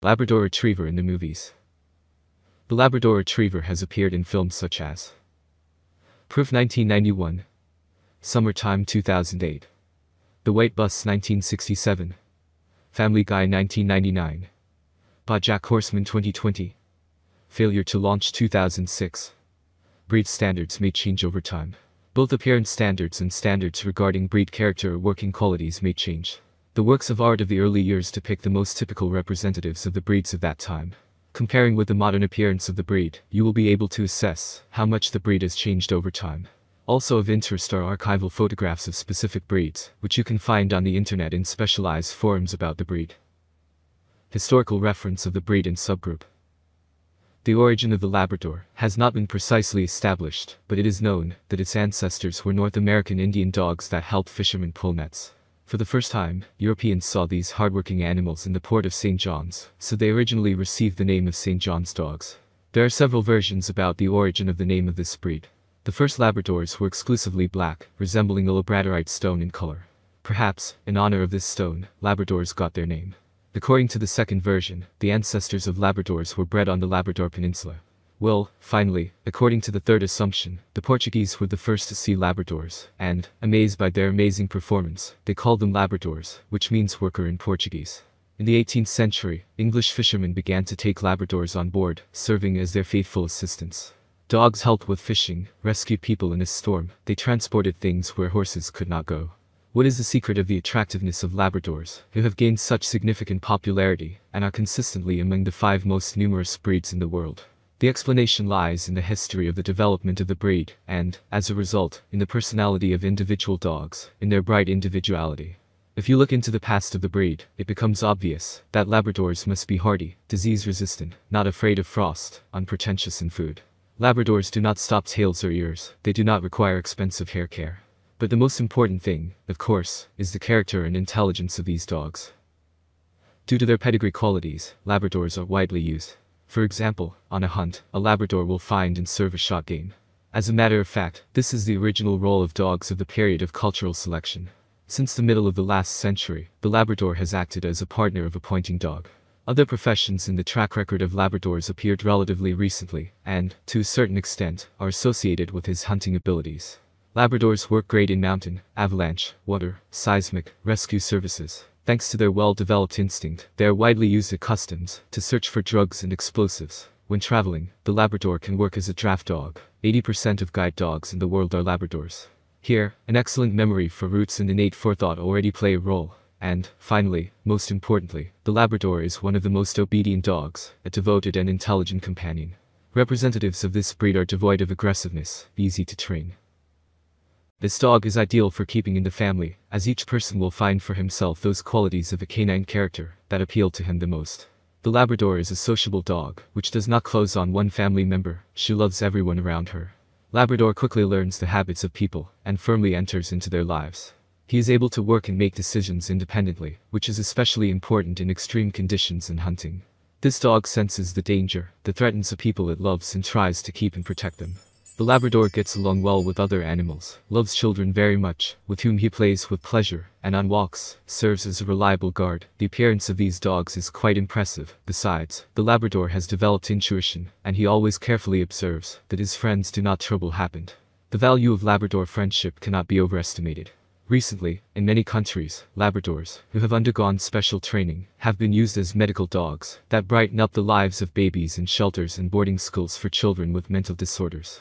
Labrador Retriever in the movies. The Labrador Retriever has appeared in films such as Proof 1991, Summertime 2008, The White Bus 1967, Family Guy 1999, BoJack Horseman 2020, Failure to Launch 2006. Breed standards may change over time. Both appearance standards and standards regarding breed character or working qualities may change. The works of art of the early years depict the most typical representatives of the breeds of that time. Comparing with the modern appearance of the breed, you will be able to assess how much the breed has changed over time. Also of interest are archival photographs of specific breeds, which you can find on the internet in specialized forums about the breed. Historical reference of the breed and subgroup. The origin of the Labrador has not been precisely established, but it is known that its ancestors were North American Indian dogs that helped fishermen pull nets. For the first time, Europeans saw these hardworking animals in the port of St. John's, so they originally received the name of St. John's dogs. There are several versions about the origin of the name of this breed. The first Labradors were exclusively black, resembling a labradorite stone in color. Perhaps, in honor of this stone, Labradors got their name. According to the second version, the ancestors of Labradors were bred on the Labrador Peninsula. Well, finally, according to the third assumption, the Portuguese were the first to see Labradors, and, amazed by their amazing performance, they called them Labradors, which means worker in Portuguese. In the 18th century, English fishermen began to take Labradors on board, serving as their faithful assistants. Dogs helped with fishing, rescued people in a storm, they transported things where horses could not go. What is the secret of the attractiveness of Labradors, who have gained such significant popularity, and are consistently among the five most numerous breeds in the world? The explanation lies in the history of the development of the breed, and, as a result, in the personality of individual dogs, in their bright individuality. If you look into the past of the breed, it becomes obvious that Labradors must be hardy, disease-resistant, not afraid of frost, unpretentious in food. Labradors do not stop tails or ears, they do not require expensive hair care. But the most important thing, of course, is the character and intelligence of these dogs. Due to their pedigree qualities, Labradors are widely used. For example, on a hunt, a Labrador will find and serve a shot game. As a matter of fact, this is the original role of dogs of the period of cultural selection. Since the middle of the last century, the Labrador has acted as a partner of a pointing dog. Other professions in the track record of Labradors appeared relatively recently, and, to a certain extent, are associated with his hunting abilities. Labradors work great in mountain, avalanche, water, seismic, rescue services. Thanks to their well-developed instinct, they are widely used at customs to search for drugs and explosives. When traveling, the Labrador can work as a draft dog. 80% of guide dogs in the world are Labradors. Here, an excellent memory for roots and innate forethought already play a role. And, finally, most importantly, the Labrador is one of the most obedient dogs, a devoted and intelligent companion. Representatives of this breed are devoid of aggressiveness, easy to train. This dog is ideal for keeping in the family, as each person will find for himself those qualities of a canine character that appeal to him the most. The Labrador is a sociable dog, which does not close on one family member, she loves everyone around her. Labrador quickly learns the habits of people, and firmly enters into their lives. He is able to work and make decisions independently, which is especially important in extreme conditions and hunting. This dog senses the danger that threatens the people it loves and tries to keep and protect them. The Labrador gets along well with other animals, loves children very much, with whom he plays with pleasure, and on walks, serves as a reliable guard. The appearance of these dogs is quite impressive. Besides, the Labrador has developed intuition, and he always carefully observes that his friends do not trouble happened. The value of Labrador friendship cannot be overestimated. Recently, in many countries, Labradors, who have undergone special training, have been used as medical dogs that brighten up the lives of babies in shelters and boarding schools for children with mental disorders.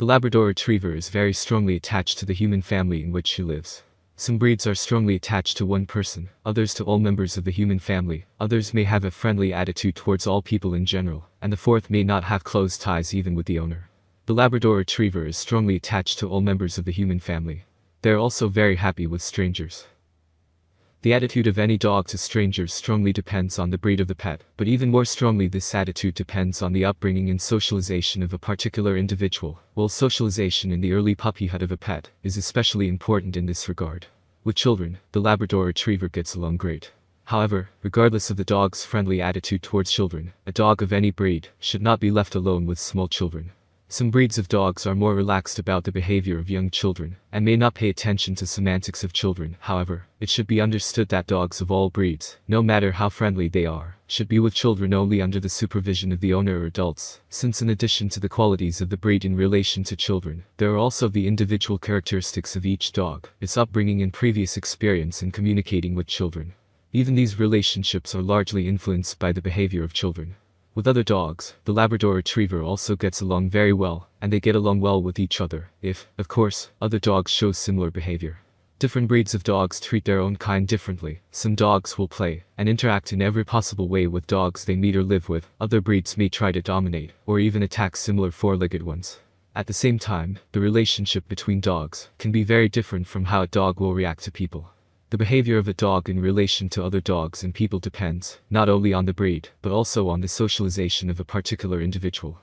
The Labrador Retriever is very strongly attached to the human family in which she lives. Some breeds are strongly attached to one person, others to all members of the human family, others may have a friendly attitude towards all people in general, and the fourth may not have close ties even with the owner. The Labrador Retriever is strongly attached to all members of the human family. They are also very happy with strangers. The attitude of any dog to strangers strongly depends on the breed of the pet, but even more strongly this attitude depends on the upbringing and socialization of a particular individual, while socialization in the early puppyhood of a pet is especially important in this regard. With children, the Labrador Retriever gets along great. However, regardless of the dog's friendly attitude towards children, a dog of any breed should not be left alone with small children. Some breeds of dogs are more relaxed about the behavior of young children, and may not pay attention to semantics of children. However, it should be understood that dogs of all breeds, no matter how friendly they are, should be with children only under the supervision of the owner or adults, since in addition to the qualities of the breed in relation to children, there are also the individual characteristics of each dog, its upbringing and previous experience in communicating with children. Even these relationships are largely influenced by the behavior of children. With other dogs, the Labrador Retriever also gets along very well, and they get along well with each other, if, of course, other dogs show similar behavior. Different breeds of dogs treat their own kind differently. Some dogs will play and interact in every possible way with dogs they meet or live with. Other breeds may try to dominate or even attack similar four-legged ones. At the same time, the relationship between dogs can be very different from how a dog will react to people. The behavior of a dog in relation to other dogs and people depends, not only on the breed, but also on the socialization of a particular individual.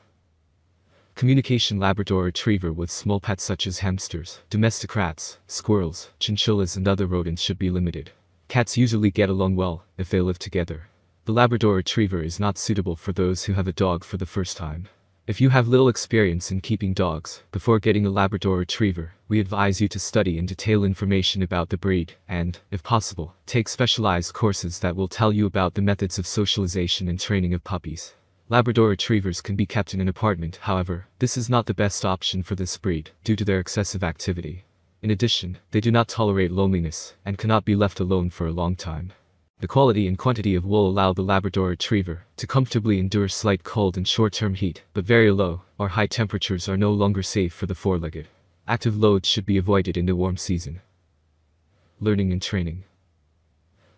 Communication Labrador Retriever with small pets such as hamsters, domestic rats, squirrels, chinchillas and other rodents should be limited. Cats usually get along well, if they live together. The Labrador Retriever is not suitable for those who have a dog for the first time. If you have little experience in keeping dogs, before getting a Labrador Retriever, we advise you to study in detail information about the breed, and, if possible, take specialized courses that will tell you about the methods of socialization and training of puppies. Labrador Retrievers can be kept in an apartment, however, this is not the best option for this breed, due to their excessive activity. In addition, they do not tolerate loneliness, and cannot be left alone for a long time. The quality and quantity of wool allow the Labrador Retriever to comfortably endure slight cold and short-term heat, but very low or high temperatures are no longer safe for the four-legged. Active loads should be avoided in the warm season. Learning and training.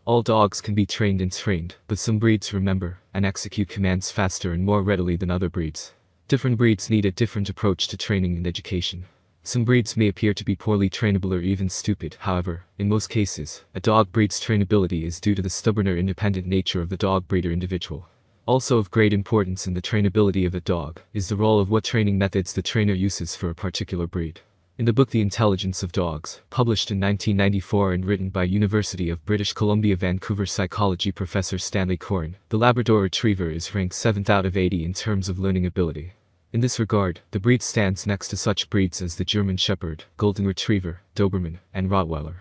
All dogs can be trained and trained, but some breeds remember and execute commands faster and more readily than other breeds. Different breeds need a different approach to training and education. Some breeds may appear to be poorly trainable or even stupid, however, in most cases, a dog breed's trainability is due to the stubborn or independent nature of the dog breeder individual. Also of great importance in the trainability of a dog is the role of what training methods the trainer uses for a particular breed. In the book The Intelligence of Dogs, published in 1994 and written by University of British Columbia Vancouver psychology professor Stanley Coren, the Labrador Retriever is ranked 7th out of 80 in terms of learning ability. In this regard, the breed stands next to such breeds as the German Shepherd, Golden Retriever, Doberman, and Rottweiler.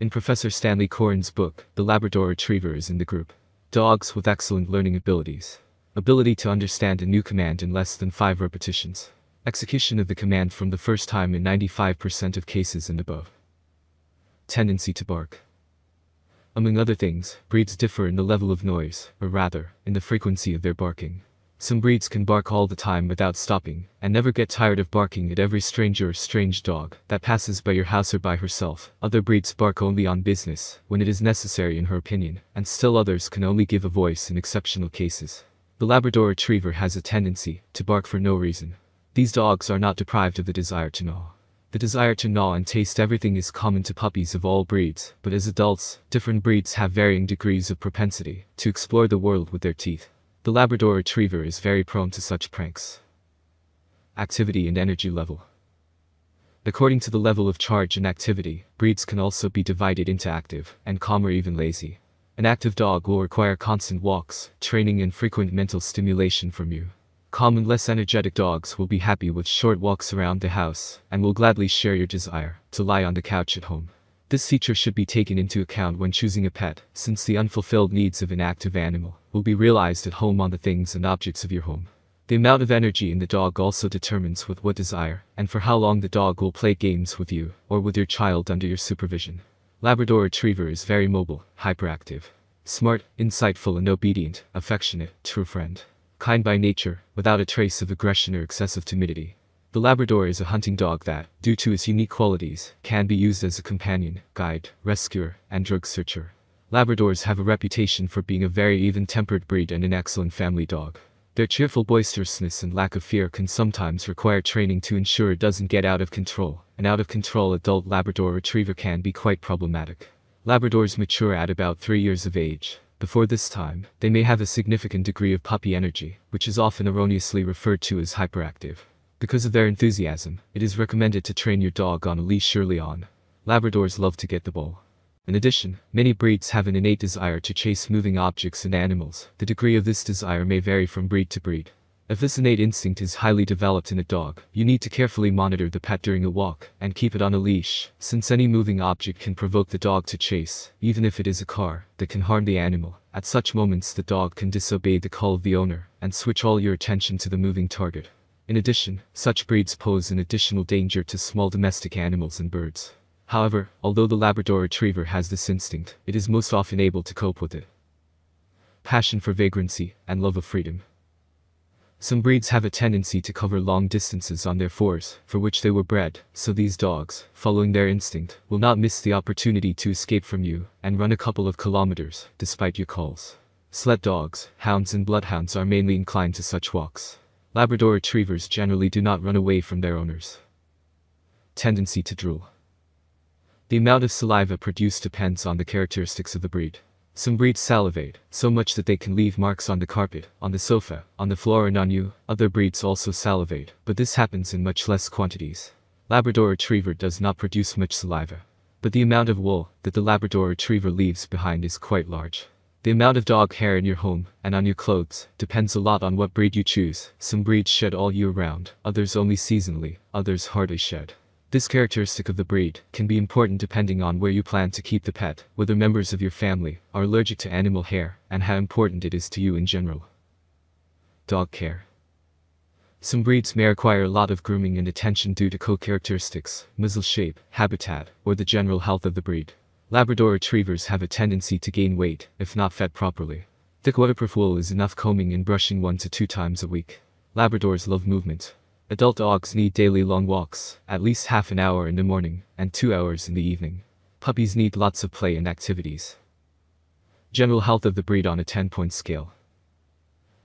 In Professor Stanley Coren's book, the Labrador Retriever is in the group. Dogs with excellent learning abilities. Ability to understand a new command in less than 5 repetitions. Execution of the command from the first time in 95% of cases and above. Tendency to bark. Among other things, breeds differ in the level of noise, or rather, in the frequency of their barking. Some breeds can bark all the time without stopping, and never get tired of barking at every stranger or strange dog that passes by your house or by herself. Other breeds bark only on business, when it is necessary in her opinion, and still others can only give a voice in exceptional cases. The Labrador Retriever has a tendency to bark for no reason. These dogs are not deprived of the desire to gnaw. The desire to gnaw and taste everything is common to puppies of all breeds, but as adults, different breeds have varying degrees of propensity to explore the world with their teeth. The Labrador Retriever is very prone to such pranks. Activity and energy level. According to the level of charge and activity, breeds can also be divided into active and calm or even lazy. An active dog will require constant walks, training and frequent mental stimulation from you. Calm and less energetic dogs will be happy with short walks around the house and will gladly share your desire to lie on the couch at home. This feature should be taken into account when choosing a pet, since the unfulfilled needs of an active animal will be realized at home on the things and objects of your home. The amount of energy in the dog also determines with what desire, and for how long the dog will play games with you, or with your child under your supervision. Labrador Retriever is very mobile, hyperactive, smart, insightful and obedient, affectionate, true friend. Kind by nature, without a trace of aggression or excessive timidity. The Labrador is a hunting dog that, due to its unique qualities, can be used as a companion, guide, rescuer, and drug searcher. Labradors have a reputation for being a very even-tempered breed and an excellent family dog. Their cheerful boisterousness and lack of fear can sometimes require training to ensure it doesn't get out of control. An out-of-control adult Labrador Retriever can be quite problematic. Labradors mature at about 3 years of age. Before this time, they may have a significant degree of puppy energy, which is often erroneously referred to as hyperactive. Because of their enthusiasm, it is recommended to train your dog on a leash early on. Labradors love to get the ball. In addition, many breeds have an innate desire to chase moving objects and animals. The degree of this desire may vary from breed to breed. If this innate instinct is highly developed in a dog, you need to carefully monitor the pet during a walk and keep it on a leash, since any moving object can provoke the dog to chase, even if it is a car, that can harm the animal. At such moments the dog can disobey the call of the owner and switch all your attention to the moving target. In addition, such breeds pose an additional danger to small domestic animals and birds. However, although the Labrador Retriever has this instinct, it is most often able to cope with it. Passion for vagrancy and love of freedom. Some breeds have a tendency to cover long distances on their fours, for which they were bred, so these dogs, following their instinct, will not miss the opportunity to escape from you and run a couple of kilometers, despite your calls. Sled dogs, hounds and bloodhounds are mainly inclined to such walks. Labrador retrievers generally do not run away from their owners. Tendency to drool. The amount of saliva produced depends on the characteristics of the breed. Some breeds salivate, so much that they can leave marks on the carpet, on the sofa, on the floor and on you. Other breeds also salivate, but this happens in much less quantities. Labrador Retriever does not produce much saliva. But the amount of wool that the Labrador Retriever leaves behind is quite large. The amount of dog hair in your home and on your clothes depends a lot on what breed you choose. Some breeds shed all year round, others only seasonally, others hardly shed. This characteristic of the breed can be important depending on where you plan to keep the pet, whether members of your family are allergic to animal hair, and how important it is to you in general. Dog care. Some breeds may require a lot of grooming and attention due to co-characteristics, muzzle shape, habitat, or the general health of the breed. Labrador retrievers have a tendency to gain weight, if not fed properly. Thick waterproof wool is enough combing and brushing one to two times a week. Labradors love movement, Adult dogs need daily long walks, at least half an hour in the morning and two hours in the evening. Puppies need lots of play and activities. General health of the breed on a 10-point scale.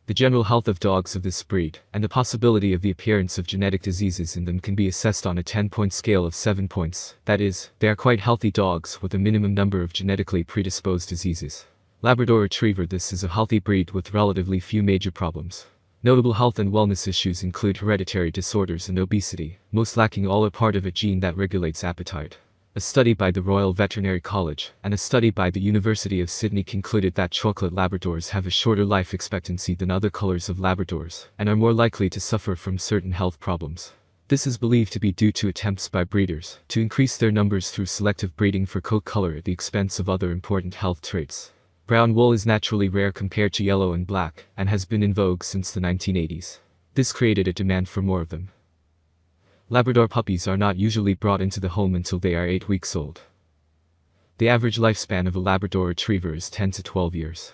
The general health of dogs of this breed and the possibility of the appearance of genetic diseases in them can be assessed on a 10-point scale of 7 points. That is, they are quite healthy dogs with a minimum number of genetically predisposed diseases. Labrador Retriever This is a healthy breed with relatively few major problems. Notable health and wellness issues include hereditary disorders and obesity, most lacking all or part of a gene that regulates appetite. A study by the Royal Veterinary College and a study by the University of Sydney concluded that chocolate Labradors have a shorter life expectancy than other colors of Labradors and are more likely to suffer from certain health problems. This is believed to be due to attempts by breeders to increase their numbers through selective breeding for coat color at the expense of other important health traits. Brown wool is naturally rare compared to yellow and black, and has been in vogue since the 1980s. This created a demand for more of them. Labrador puppies are not usually brought into the home until they are 8 weeks old. The average lifespan of a Labrador retriever is 10 to 12 years.